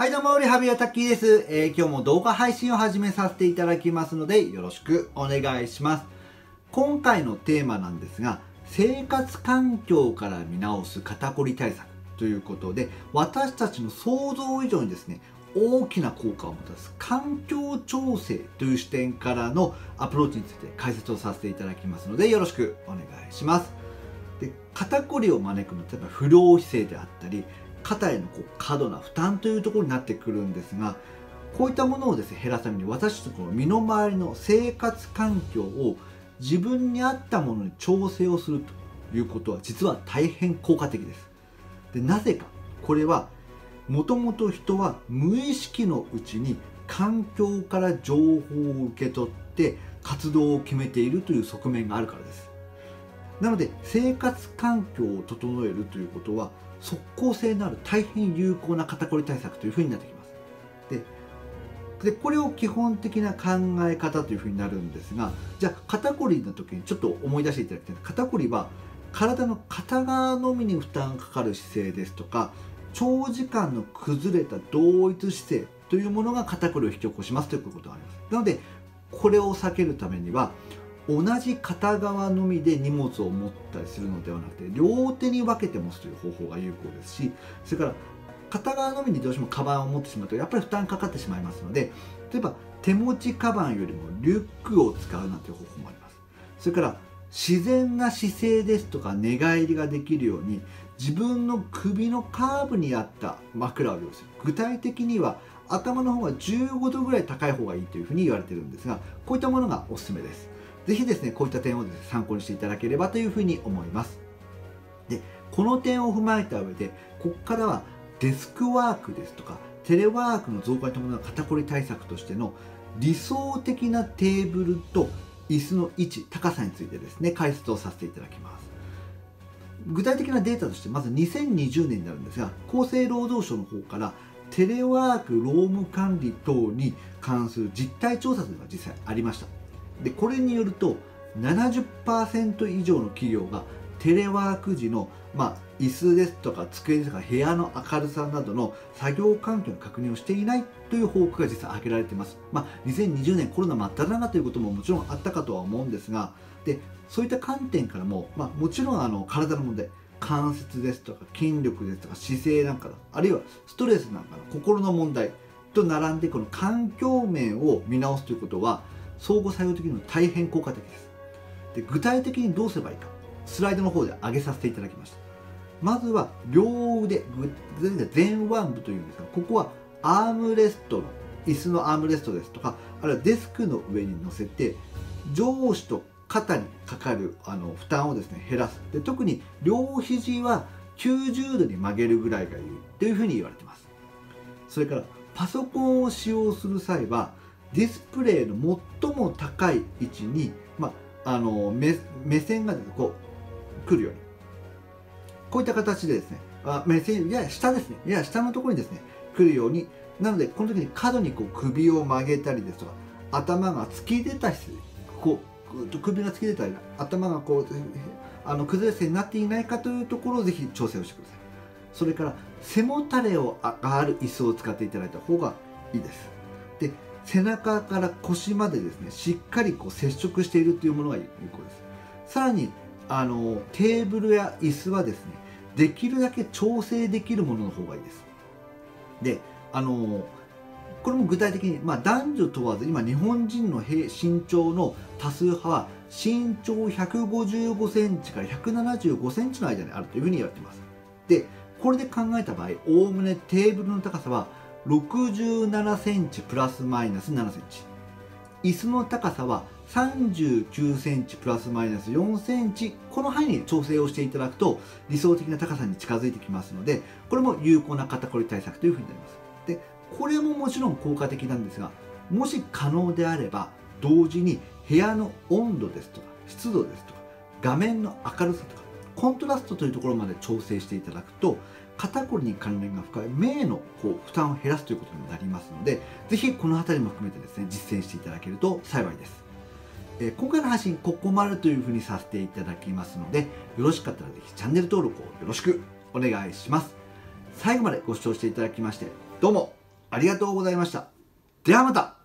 はいどうも、リハビリアタッキーです、えー、今日も動画配信を始めさせていただきますので、よろしくお願いします。今回のテーマなんですが、生活環境から見直す肩こり対策ということで、私たちの想像以上にですね、大きな効果をもたらす環境調整という視点からのアプローチについて解説をさせていただきますので、よろしくお願いします。で肩こりを招くのは例えば不良姿勢であったり肩へのこう過度な負担というところになってくるんですがこういったものをですね減らすために私たちの身の回りの生活環境を自分に合ったものに調整をするということは実は大変効果的です。でなぜかこれはもともと人は無意識のうちに環境から情報を受け取って活動を決めているという側面があるからです。なので生活環境を整えるということは即効性のある大変有効な肩こり対策というふうになってきます。ででこれを基本的な考え方というふうになるんですがじゃあ肩こりの時にちょっと思い出していただきたい。肩こりは体の片側のみに負担がかかる姿勢ですとか長時間の崩れた同一姿勢というものが肩こりを引き起こしますということがあります。なのでこれを避けるためには同じ片側のみで荷物を持ったりするのではなくて両手に分けて持つという方法が有効ですしそれから片側のみにどうしてもカバンを持ってしまうとやっぱり負担かかってしまいますので例えば手持ちカバンよりもリュックを使うなんていう方法もあります。それから自然な姿勢ですとか寝返りができるように自分の首のカーブに合った枕を用意する。具体的には頭の方が15度ぐらい高い方がいいというふうに言われてるんですがこういったものがおすすめです。ぜひですね、こういった点をですね、参考にしていただければというふうに思います。で、この点を踏まえた上で、ここからはデスクワークですとか、テレワークの増加に伴う肩こり対策としての理想的なテーブルと椅子の位置、高さについてですね、解説をさせていただきます。具体的なデータとして、まず2020年になるんですが、厚生労働省の方からテレワーク労務管理等に関する実態調査というのが実際ありました。でこれによると70%以上の企業がテレワーク時の、まあ、椅子ですとか机ですとか部屋の明るさなどの作業環境の確認をしていないという報告が実は挙げられています、まあ、2020年コロナ真っ只中ということももちろんあったかとは思うんですがでそういった観点からも、まあ、もちろんあの体の問題関節ですとか筋力ですとか姿勢なんかあるいはストレスなんかの心の問題と並んでこの環境面を見直すということは相互作用的にも大変効果的です。で具体的にどうすればいいかスライドの方で上げさせていただきました。まずは両腕前腕部というんですがここはアームレストの椅子のアームレストですとかあるいはデスクの上に乗せて上肢と肩にかかるあの負担をですね減らす。で特に両肘は90度に曲げるぐらいがいいというふうに言われています。それからパソコンを使用する際はディスプレイの最も高い位置に、まあ、あの目目線がこう来るように。こういった形でですねあ目線いや下ですね。いや下のところにですね来るように。なのでこの時に角にこう首を曲げたりですとか頭が突き出た姿勢こう首が突き出たり頭がこうあの崩れ姿勢になっていないかというところをぜひ調整をしてください。それから背もたれをがある椅子を使っていただいた方がいいです。で背中から腰までですねしっかりこう接触しているというものが有効です。さらにあのテーブルや椅子はですねできるだけ調整できるものの方がいいです。であのこれも具体的に、まあ、男女問わず今日本人の身長の多数派は身長155センチから175センチの間にあるというふうに言われています。でこれで考えた場合おおむねテーブルの高さは67センチプラスマイナス7センチ。椅子の高さは39センチプラスマイナス4センチ。この範囲に調整をしていただくと理想的な高さに近づいてきますのでこれも有効な肩こり対策というふうになります。でこれももちろん効果的なんですがもし可能であれば同時に部屋の温度ですとか湿度ですとか画面の明るさとかコントラストというところまで調整していただくと肩こりに関連が深い目へのこう負担を減らすということになりますのでぜひこの辺りも含めてですね実践していただけると幸いです、え、今回の配信ここまでというふうにさせていただきますのでよろしかったらぜひチャンネル登録をよろしくお願いします。最後までご視聴していただきましてどうもありがとうございました。ではまた。